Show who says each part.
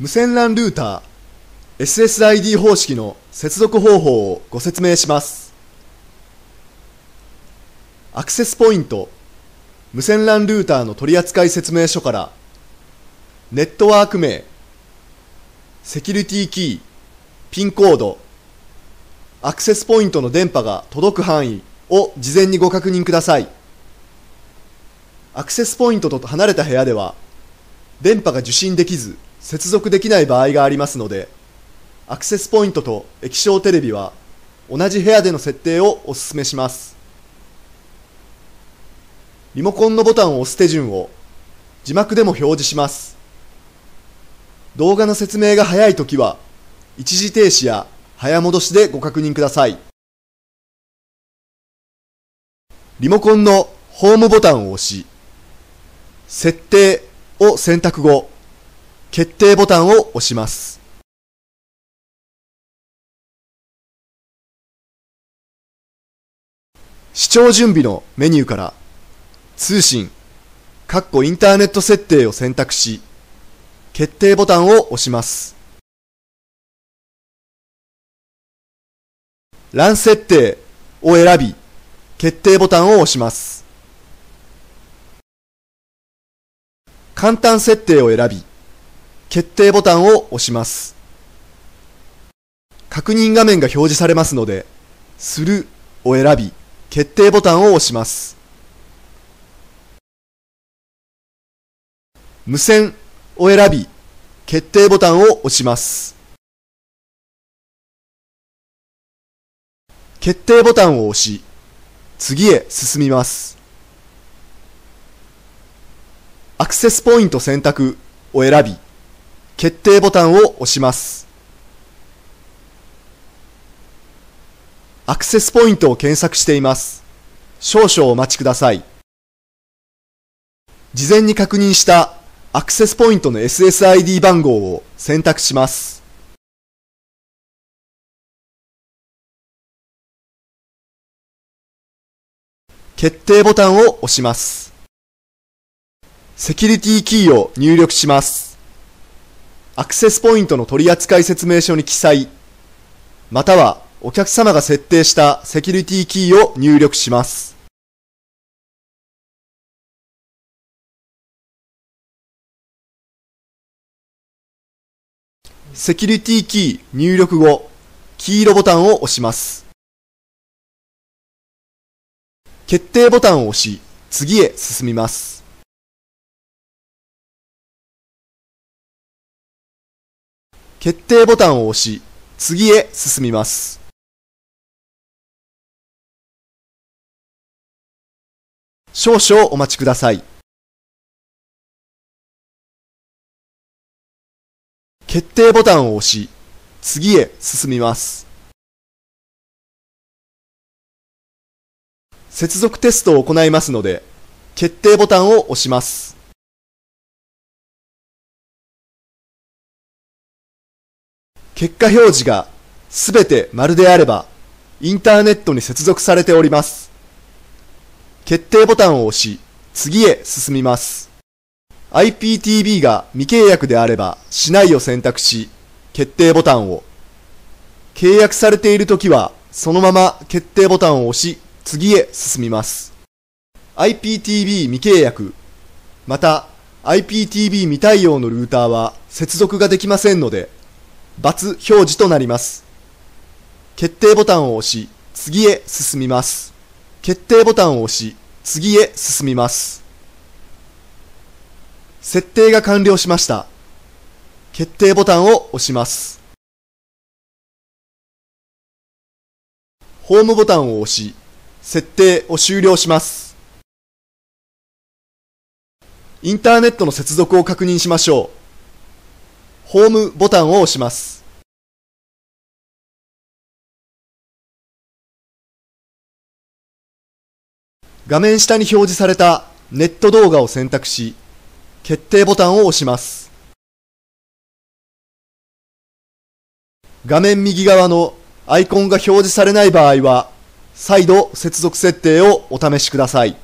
Speaker 1: 無線 LAN ルーター SSID 方式の接続方法をご説明します。アクセスポイント無線 LAN ルーターの取扱説明書からネットワーク名セキュリティキーピンコードアクセスポイントの電波が届く範囲を事前にご確認ください。アクセスポイントと離れた部屋では電波が受信できず接続できない場合がありますのでアクセスポイントと液晶テレビは同じ部屋での設定をお勧めします。リモコンのボタンを押す手順を字幕でも表示します。動画の説明が早いときは一時停止や早戻しでご確認ください。リモコンのホームボタンを押し設定を選択後決定ボタンを押します。視聴準備のメニューから通信、カッコインターネット設定を選択し、決定ボタンを押します。LAN 設定を選び、決定ボタンを押します。簡単設定を選び、決定ボタンを押します。確認画面が表示されますので、するを選び、決定ボタンを押します。無線を選び、決定ボタンを押します。決定ボタンを押し、次へ進みます。アクセスポイント選択を選び、決定ボタンを押します。アクセスポイントを検索しています。少々お待ちください。事前に確認したアクセスポイントの SSID 番号を選択します。決定ボタンを押します。セキュリティキーを入力します。アクセスポイントの取扱説明書に記載、またはお客様が設定したセキュリティキーを入力します。セキュリティキー入力後、黄色ボタンを押します。決定ボタンを押し、次へ進みます。決定ボタンを押し、次へ進みます。少々お待ちください。決定ボタンを押し、次へ進みます。接続テストを行いますので、決定ボタンを押します。結果表示がすべて丸であれば、インターネットに接続されております。決定ボタンを押し、次へ進みます。IPTV が未契約であれば、しないを選択し、決定ボタンを。契約されているときは、そのまま決定ボタンを押し、次へ進みます。IPTV 未契約、また IPTV 未対応のルーターは接続ができませんので、表示となります。決定ボタンを押し、次へ進みます。決定ボタンを押し、次へ進みます。設定が完了しました。決定ボタンを押します。ホームボタンを押し、設定を終了します。インターネットの接続を確認しましょう。ホームボタンを押します。画面下に表示されたネット動画を選択し、決定ボタンを押します。画面右側のアイコンが表示されない場合は、再度接続設定をお試しください。